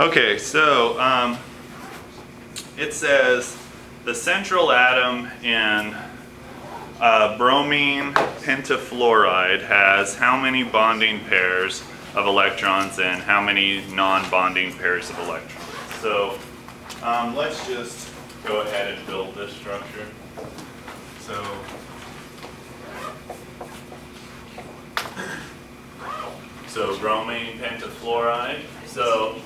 Okay, so um, it says the central atom in uh, bromine pentafluoride has how many bonding pairs of electrons and how many non-bonding pairs of electrons. So um, let's just go ahead and build this structure. So so bromine pentafluoride. So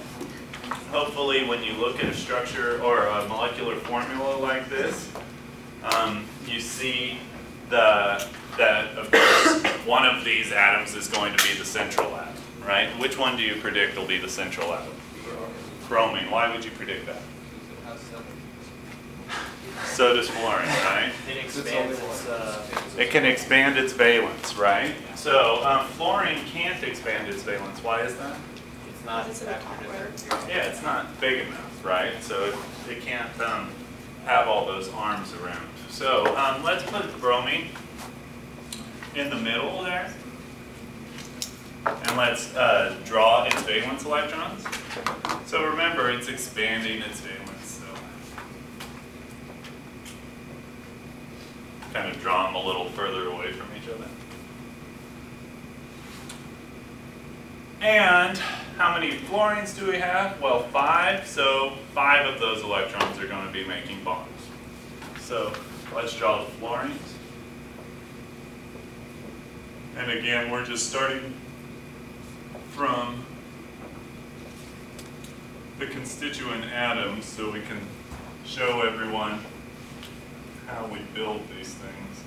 hopefully when you look at a structure or a molecular formula like this, um, you see the, that of course one of these atoms is going to be the central atom, right? Which one do you predict will be the central atom? Bromine. Why would you predict that? So does fluorine, right? It expands its, uh, It can expand its valence, right? So um, fluorine can't expand its valence. Why is that? It's not It's in the top factored in. Yeah, it's not big enough, right? So it, it can't um, have all those arms around. So um, let's put bromine in the middle there. And let's uh, draw its valence electrons. So remember, it's expanding its valence. So kind of draw them a little further away from each other. And how many fluorines do we have? Well, five, so five of those electrons are going to be making bonds. So let's draw the fluorines. And again, we're just starting from the constituent atoms so we can show everyone how we build these things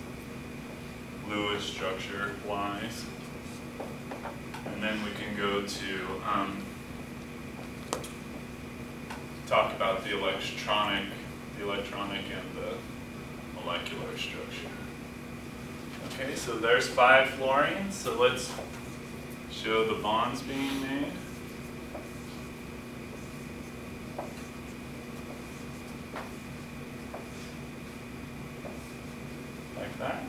Lewis structure wise. And then we can go to um, talk about the electronic, the electronic and the molecular structure. Okay, so there's five fluorines. So let's show the bonds being made. Like that.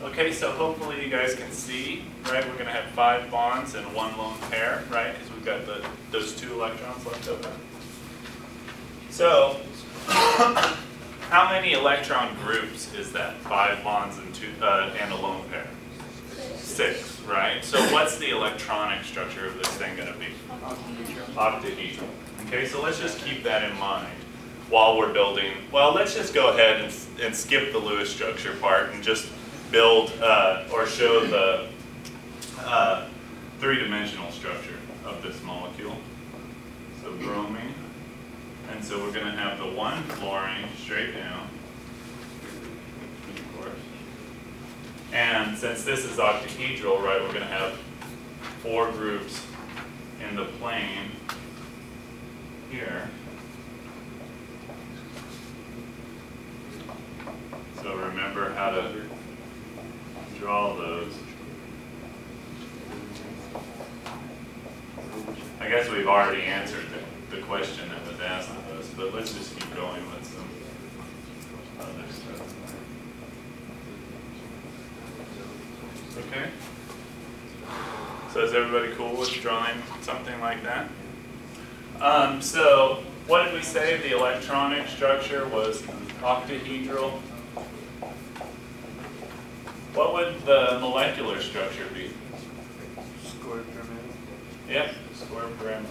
Okay, so hopefully you guys can see, right? We're gonna have five bonds and one lone pair, right? Because we've got the, those two electrons left over. So, how many electron groups is that? Five bonds and two, uh, and a lone pair? Six, right? So what's the electronic structure of this thing gonna be? Octahedral. Okay, so let's just keep that in mind while we're building. Well, let's just go ahead and, and skip the Lewis structure part and just build uh, or show the uh, three-dimensional structure of this molecule. So bromine. And so we're going to have the one fluorine straight down. Of course. And since this is octahedral, right, we're going to have four groups in the plane here. So remember how to draw those. I guess we've already answered the, the question that was asked of us, but let's just keep going with some other stuff. Okay? So is everybody cool with drawing something like that? Um, so what did we say the electronic structure was octahedral? What would the molecular structure be? Scored Yep, square pyramidal.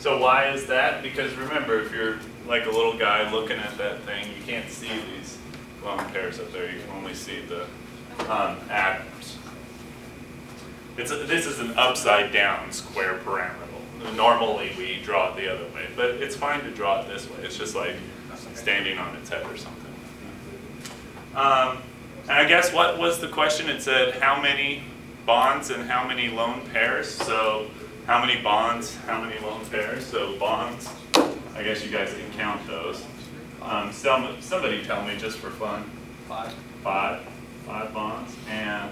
So why is that? Because remember, if you're like a little guy looking at that thing, you can't see these lone pairs up there. You can only see the um, atoms. It's a, this is an upside down square pyramidal. Normally we draw it the other way, but it's fine to draw it this way. It's just like standing on its head or something. Um, and I guess what was the question? It said how many bonds and how many lone pairs. So how many bonds, how many lone pairs? So bonds, I guess you guys can count those. Um, some, somebody tell me just for fun. Five. Five, five bonds. And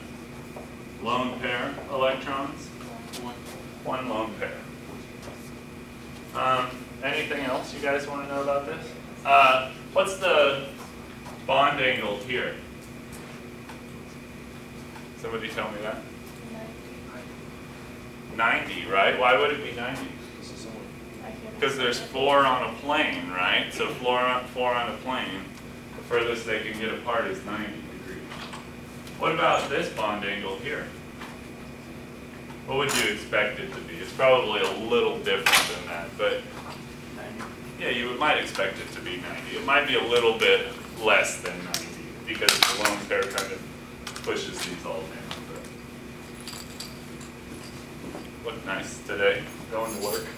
lone pair electrons? One. One lone pair. Um, anything else you guys want to know about this? Uh, what's the bond angle here? Somebody tell me that? Ninety, right? Why would it be ninety? Because there's four on a plane, right? So four on, four on a plane, the furthest they can get apart is ninety degrees. What about this bond angle here? What would you expect it to be? It's probably a little different than that, but yeah, you might expect it to be ninety. It might be a little bit less than ninety because the lone pair kind of pushes these all down, but. Look nice today, going to work.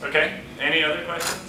Okay, any other questions?